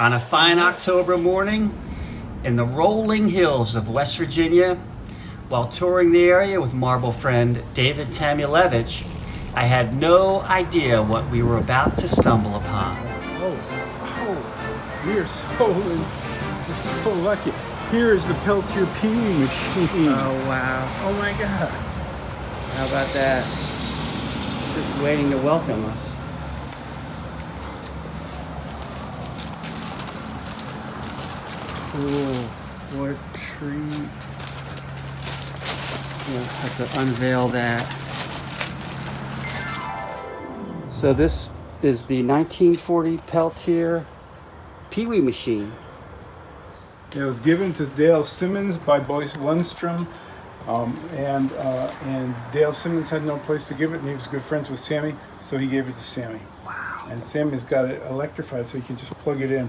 On a fine October morning in the rolling hills of West Virginia, while touring the area with marble friend David Tamulevich, I had no idea what we were about to stumble upon. Oh, oh, we are so, we're so lucky. Here is the Peltier Peewee machine. Oh, wow. Oh my God. How about that? Just waiting to welcome us. Cool. What a treat. We'll have to unveil that. So this is the 1940 Peltier Peewee machine. It was given to Dale Simmons by Boyce Lundstrom. Um, and uh, and Dale Simmons had no place to give it, and he was good friends with Sami, so he gave it to Sami. Wow. And Sami's got it electrified, so you can just plug it in.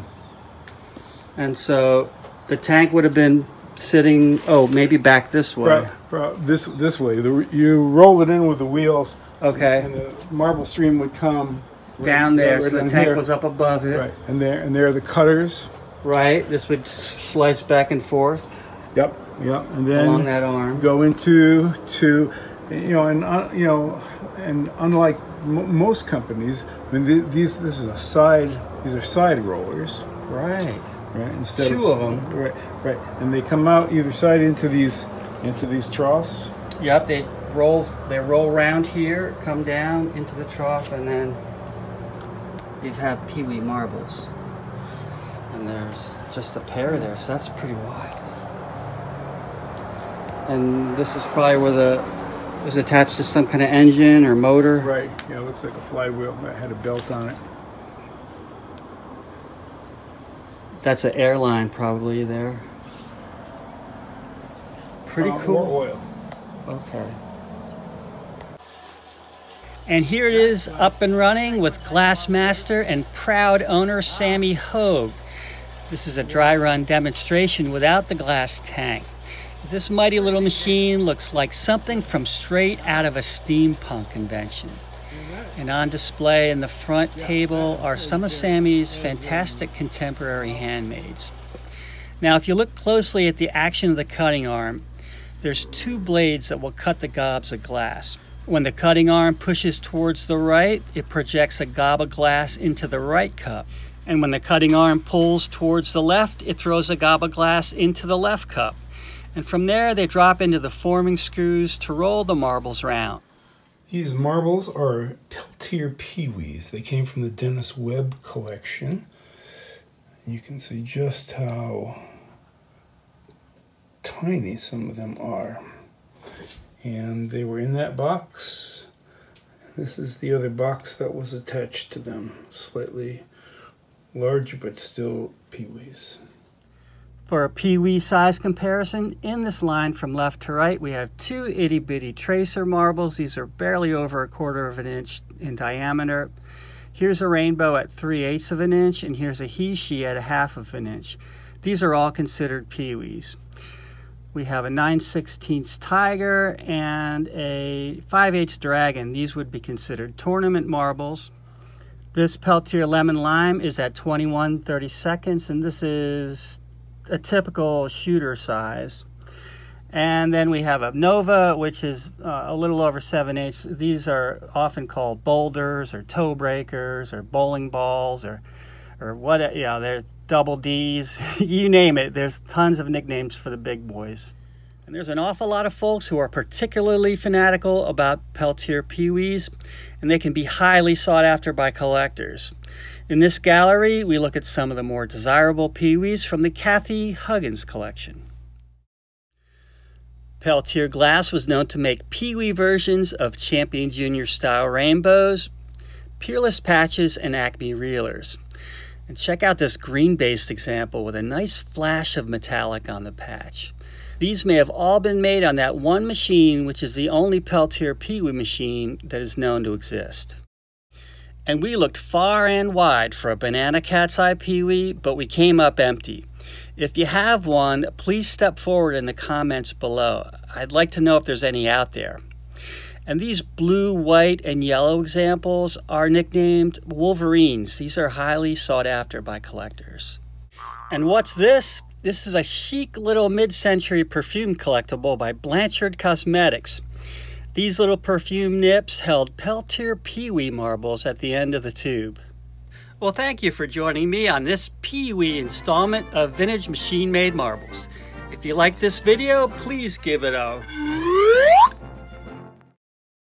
And so the tank would have been sitting, oh, maybe back this way. Right, right, this this way. The, you roll it in with the wheels, Okay. and the marble stream would come Down right- there, right so the tank here. was up above it. Right, and there and there are the cutters. Right. This would slice back and forth Yep, yep, and then along that arm. go into to you know and uh, you know and unlike m- most companies, I mean th- these this is a side these are side rollers, Right. Right? Instead Two of 'em. right, right, and they come out either side into these into these troughs. Yep. They roll. They roll around here, come down into the trough, and then you have peewee marbles. And there's just a pair there, so that's pretty wild. And this is probably where the it was attached to some kind of engine or motor. Right, yeah, it looks like a flywheel that had a belt on it. That's an airline probably there. Pretty Uh, cool. More oil. Okay. And here it is up and running with Glassmaster and proud owner Sami Hogue. This is a dry run demonstration without the glass tank. This mighty little machine looks like something from straight out of a steampunk convention. And on display in the front table are some of Sami's fantastic contemporary handmades. Now, if you look closely at the action of the cutting arm, there's two blades that will cut the gobs of glass. When the cutting arm pushes towards the right, it projects a gob of glass into the right cup. And when the cutting arm pulls towards the left, it throws a gob of glass into the left cup. And from there, they drop into the forming screws to roll the marbles round. These marbles are Peltier Peewees. They came from the Dennis Webb collection. You can see just how tiny some of them are. And they were in that box. This is the other box that was attached to them. Slightly larger, but still peewees. For a pee-wee size comparison, in this line from left to right, we have two itty-bitty tracer marbles. These are barely over a quarter of an inch in diameter. Here's a rainbow at 3 eighths of an inch, and here's a he-she at a half of an inch. These are all considered pee-wees. We have a 9 16 tiger and a 5 8 dragon. These would be considered tournament marbles. This Peltier Lemon Lime is at 21 30 seconds, and this is a typical shooter size. And then we have a Nova, which is uh, a little over 7 eighths. These are often called boulders or toe breakers or bowling balls or, or what, yeah, they're double D's, you name it. There's tons of nicknames for the big boys. And there's an awful lot of folks who are particularly fanatical about Peltier Peewees, and they can be highly sought after by collectors. In this gallery, we look at some of the more desirable Peewees from the Kathy Huggins collection. Peltier Glass was known to make Peewee versions of Champion Junior style rainbows, Peerless patches, and Acme Realers. And check out this green-based example with a nice flash of metallic on the patch. These may have all been made on that one machine, which is the only Peltier Peewee machine that is known to exist. And we looked far and wide for a banana cat's eye Peewee, but we came up empty. If you have one, please step forward in the comments below. I'd like to know if there's any out there. And these blue, white, and yellow examples are nicknamed Wolverines. These are highly sought after by collectors. And what's this? This is a chic little mid century perfume collectible by Blanchard Cosmetics. These little perfume nips held Peltier Pee Wee marbles at the end of the tube. Well, thank you for joining me on this Pee Wee installment of Vintage Machine Made Marbles. If you like this video, please give it a